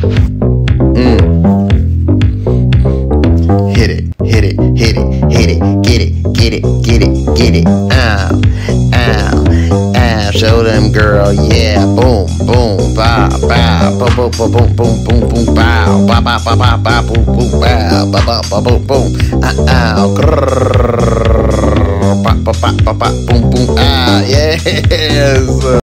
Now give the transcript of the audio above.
Mm. Hit it, hit it, hit it, hit it, get it, get it, get it, get it. Ow, ow, ow. Show them, girl. Yeah, boom, boom, bow, bow, boom, boom, boom, boom, boom, boom, boom, bow, bow, bow, bow, bow, bow, boom, boom, bow, bow, bow, bow, boom, boom. Ow, ow, grrrr, ba, ba, ba, ba, ba, boom, boom, ah, yes.